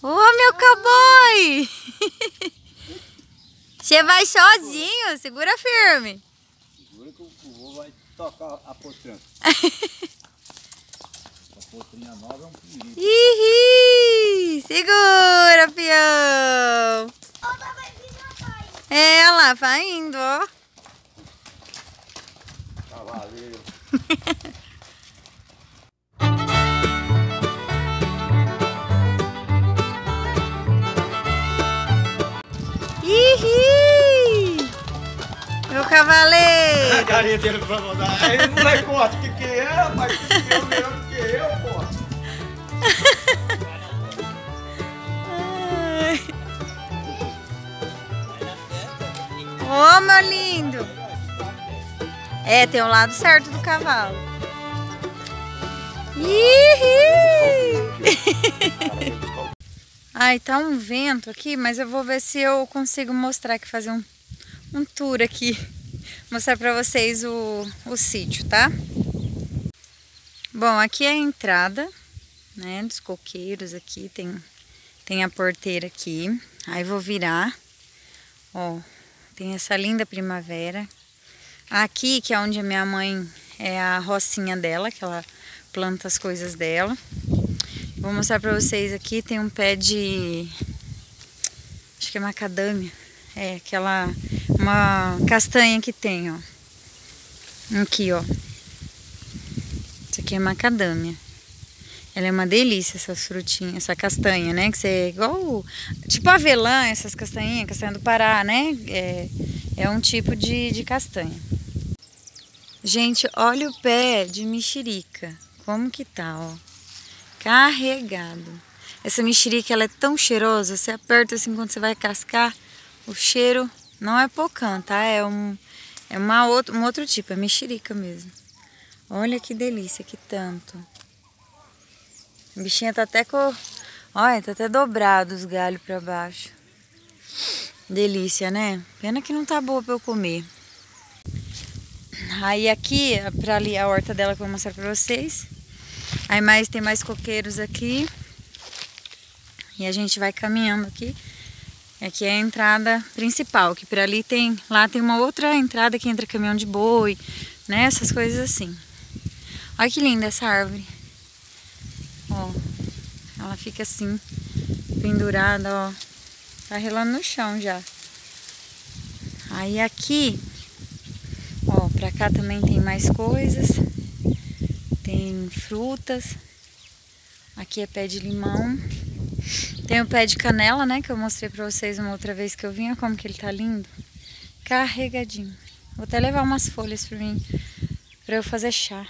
Ô, oh, meu cowboy! Você vai sozinho? Segura firme. Segura que o vô vai tocar a potranca. a potrinha nova é um perigo. Ih, segura, fião. É, lá, vai indo, ó. Cavaleiro. cavaleiro. A carinha dele pra mandar. Aí molecote, o que que é, rapaz? Que que é melhor do que eu, pô? Ô, meu lindo. É, tem o lado certo do cavalo. Ih! Ai, tá um vento aqui, mas eu vou ver se eu consigo mostrar aqui, fazer um, um tour aqui. Mostrar pra vocês o, o sítio, tá? Bom, aqui é a entrada, né, dos coqueiros aqui, tem, tem a porteira aqui. Aí vou virar, ó, tem essa linda primavera. Aqui, que é onde a minha mãe, é a rocinha dela, que ela planta as coisas dela. Vou mostrar pra vocês aqui, tem um pé de... Acho que é macadâmia. É, aquela... Uma castanha que tem, ó. Aqui, ó. Isso aqui é macadâmia. Ela é uma delícia, essas frutinhas, essa castanha, né? Que você... é Igual... Tipo avelã, essas castanhinhas, castanha do Pará, né? É, é um tipo de, de castanha. Gente, olha o pé de mexerica. Como que tá, ó carregado. Essa mexerica ela é tão cheirosa, você aperta assim quando você vai cascar, o cheiro não é pocã, tá? É um, é uma outro, um outro tipo, é mexerica mesmo. Olha que delícia, que tanto. A bichinha tá até com... Olha, tá até dobrado os galhos pra baixo. Delícia, né? Pena que não tá boa pra eu comer. Aí aqui, pra ali a horta dela que eu vou mostrar pra vocês. Aí mais tem mais coqueiros aqui. E a gente vai caminhando aqui. Aqui é a entrada principal, que por ali tem, lá tem uma outra entrada que entra caminhão de boi, né? Essas coisas assim. Olha que linda essa árvore. Ó, ela fica assim, pendurada, ó. Tá relando no chão já. Aí aqui, ó, pra cá também tem mais coisas tem frutas. Aqui é pé de limão. Tem o pé de canela, né? Que eu mostrei pra vocês uma outra vez que eu vinha. Como que ele tá lindo. Carregadinho. Vou até levar umas folhas pra mim. Pra eu fazer chá.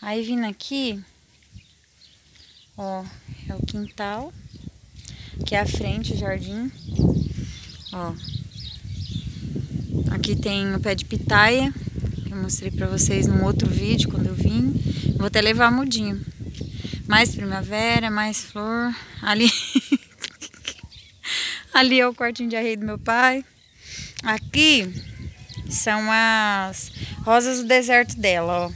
Aí vindo aqui. Ó, é o quintal. Que é a frente, o jardim. Ó. Aqui tem o pé de pitaia eu mostrei pra vocês num outro vídeo quando eu vim. Vou até levar mudinho. Mais primavera, mais flor. Ali... Ali é o quartinho de arreio do meu pai. Aqui são as rosas do deserto dela, ó.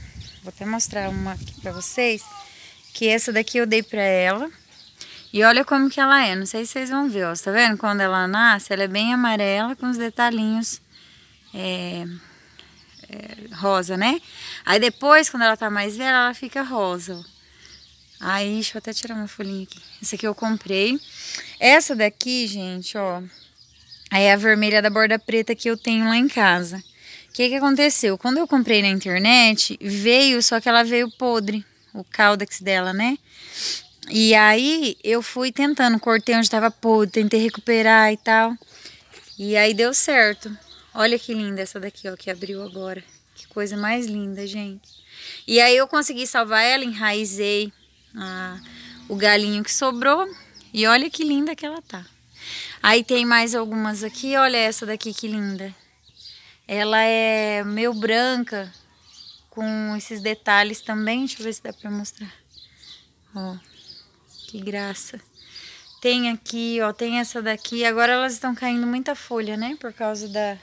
Vou até mostrar uma aqui pra vocês. Que essa daqui eu dei pra ela. E olha como que ela é, não sei se vocês vão ver, ó. Tá vendo? Quando ela nasce, ela é bem amarela com os detalhinhos é, é, rosa, né? Aí depois, quando ela tá mais velha, ela fica rosa. Aí, deixa eu até tirar uma folhinha aqui. Essa aqui eu comprei. Essa daqui, gente, ó. Aí é a vermelha da borda preta que eu tenho lá em casa. O que que aconteceu? Quando eu comprei na internet, veio, só que ela veio podre. O caudex dela, né? E aí, eu fui tentando, cortei onde tava podre, tentei recuperar e tal. E aí deu certo. Olha que linda essa daqui, ó, que abriu agora. Que coisa mais linda, gente. E aí eu consegui salvar ela, enraizei a, o galinho que sobrou. E olha que linda que ela tá. Aí tem mais algumas aqui, olha essa daqui que linda. Ela é meio branca, com esses detalhes também. Deixa eu ver se dá pra mostrar. Ó, que graça. Tem aqui, ó, tem essa daqui. Agora elas estão caindo muita folha, né? Por causa da,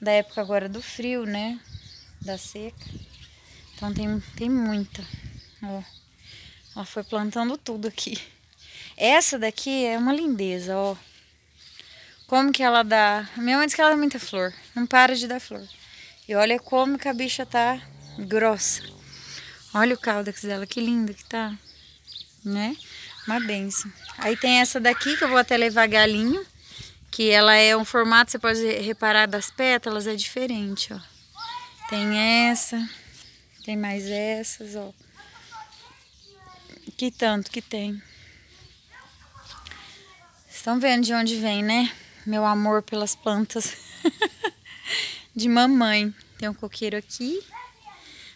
da época agora do frio, né? Da seca. Então tem, tem muita. Ó, ela foi plantando tudo aqui. Essa daqui é uma lindeza, ó. Como que ela dá... Minha mãe diz que ela dá muita flor. Não para de dar flor. E olha como que a bicha tá grossa. Olha o caudex dela, que lindo que tá. Né? Uma benção. Aí tem essa daqui que eu vou até levar galinho. Que ela é um formato, você pode reparar das pétalas, é diferente, ó. Tem essa. Tem mais essas, ó. Que tanto que tem. Estão vendo de onde vem, né? Meu amor pelas plantas. de mamãe. Tem um coqueiro aqui.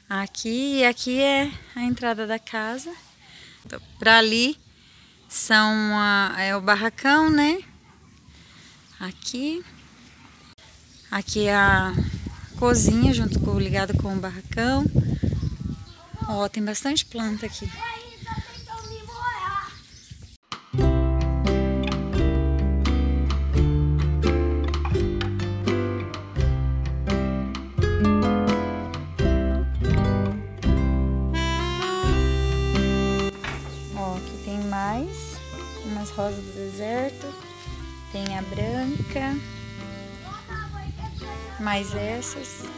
Aqui e aqui é a entrada da casa. Para ali são a, é o barracão, né? Aqui. Aqui é a cozinha junto com ligado com o barracão. Ó, tem bastante planta aqui. Branca, mais essas.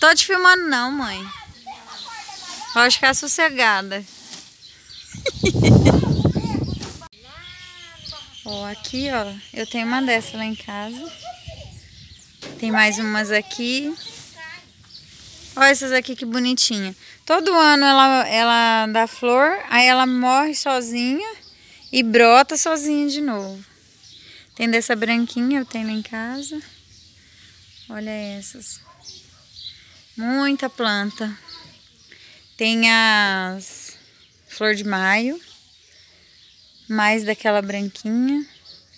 Tô te filmando não, mãe. Pode ficar sossegada. ó, aqui, ó, eu tenho uma dessa lá em casa. Tem mais umas aqui. Olha essas aqui que bonitinha. Todo ano ela, ela dá flor, aí ela morre sozinha e brota sozinha de novo. Tem dessa branquinha, eu tenho lá em casa. Olha essas. Muita planta. Tem as flor de maio. Mais daquela branquinha.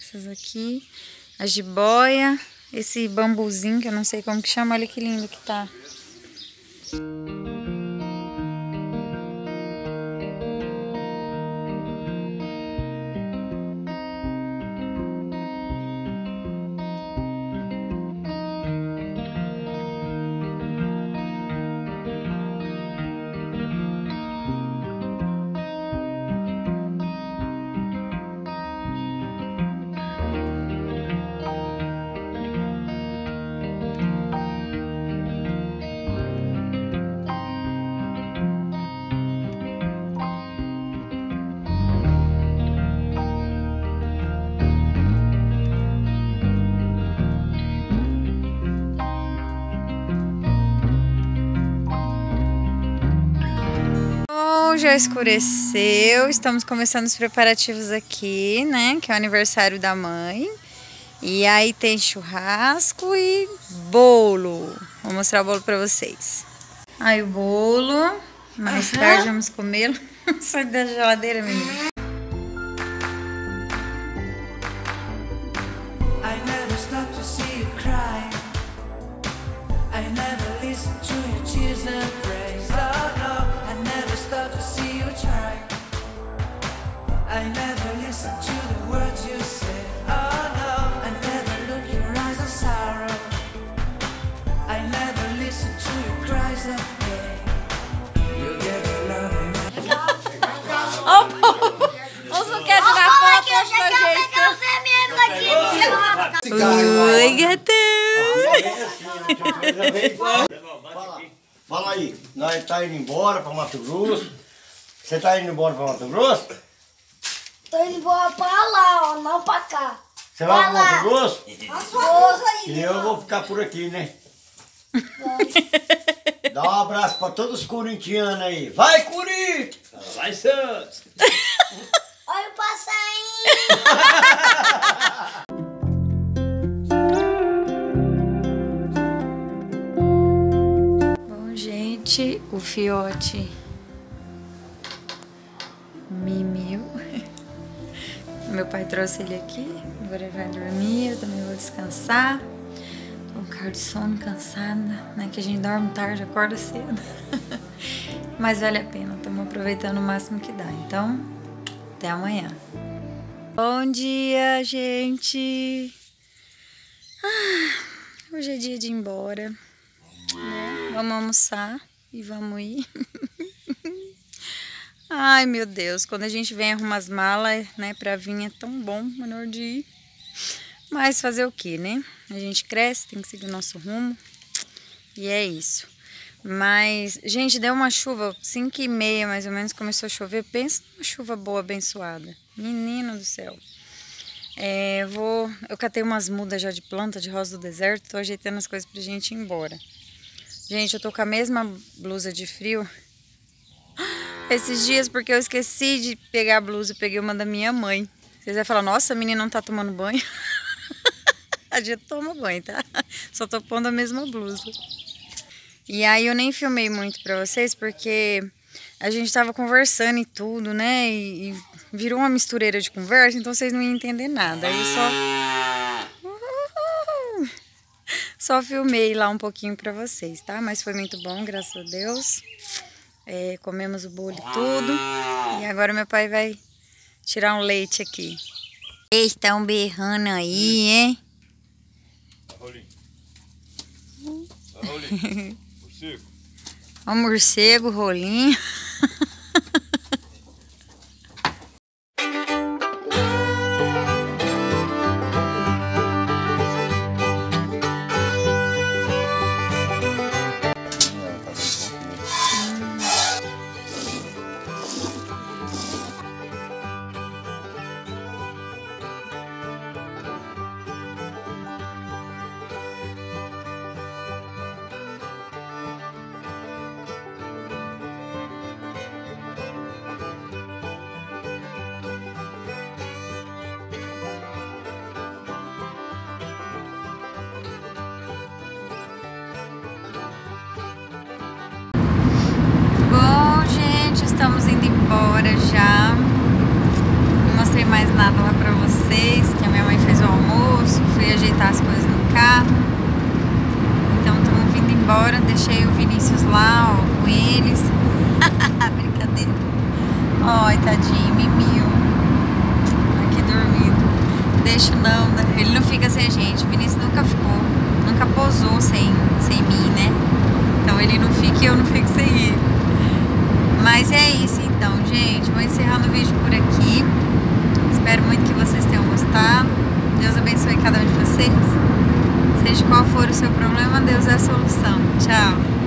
Essas aqui. A jiboia. Esse bambuzinho que eu não sei como que chama. Olha que lindo que tá. Já escureceu, estamos começando os preparativos aqui, né? Que é o aniversário da mãe. E aí tem churrasco e bolo. Vou mostrar o bolo pra vocês. Aí o bolo. Mais uhum. tarde vamos comê-lo. Sai da geladeira, menina. Fala, fala aí, nós tá indo embora para Mato Grosso. Você tá indo embora para Mato Grosso? Tô indo embora para lá, ó, não para cá. Você vai para Mato Grosso? E eu vou ficar por aqui, né? Dá um abraço para todos os corintianos aí. Vai, Corinthians! Vai, Santos! Olha o passarinho! o fiote mimiu. Meu pai trouxe ele aqui, agora ele vai dormir, eu também vou descansar. Um cara de sono, cansada, né? Que a gente dorme tarde, acorda cedo. Mas vale a pena, estamos aproveitando o máximo que dá. Então, até amanhã. Bom dia, gente! Ah, hoje é dia de ir embora. Né? Vamos almoçar e vamos ir. Ai, meu Deus, quando a gente vem arrumar as malas, né, pra vir é tão bom, menor de ir. Mas fazer o que, né? A gente cresce, tem que seguir o nosso rumo. E é isso. Mas, gente, deu uma chuva, 5 e meia mais ou menos, começou a chover. Pensa numa chuva boa, abençoada. Menino do céu. É, vou, eu catei umas mudas já de planta de rosa do deserto, tô ajeitando as coisas pra gente ir embora. Gente, eu tô com a mesma blusa de frio esses dias porque eu esqueci de pegar a blusa, peguei uma da minha mãe. Vocês vão falar, nossa, a menina não tá tomando banho. a gente toma banho, tá? Só tô pondo a mesma blusa. E aí eu nem filmei muito pra vocês porque a gente tava conversando e tudo, né? E, e virou uma mistureira de conversa, então vocês não iam entender nada. Aí só... Só filmei lá um pouquinho pra vocês, tá? Mas foi muito bom, graças a Deus. É, comemos o bolo e tudo. E agora meu pai vai tirar um leite aqui. Eles estão berrando aí, hein? Rolinho. Rolinho. Morcego. Ó o morcego, rolinho. Embora já. Não mostrei mais nada lá pra vocês, que a minha mãe fez o almoço, fui ajeitar as coisas no carro. Então estamos vindo embora, deixei o Vinícius lá, ó, com eles. Brincadeira. Ó, tadinho, mimio. Aqui dormindo. Deixo não, né? ele não fica sem gente. O Vinícius nunca ficou, nunca posou sem, sem mim, né? Então ele não fica e eu não fico sem ele. Mas é isso então, gente. Vou encerrando o vídeo por aqui. Espero muito que vocês tenham gostado. Deus abençoe cada um de vocês. Seja qual for o seu problema, Deus é a solução. Tchau.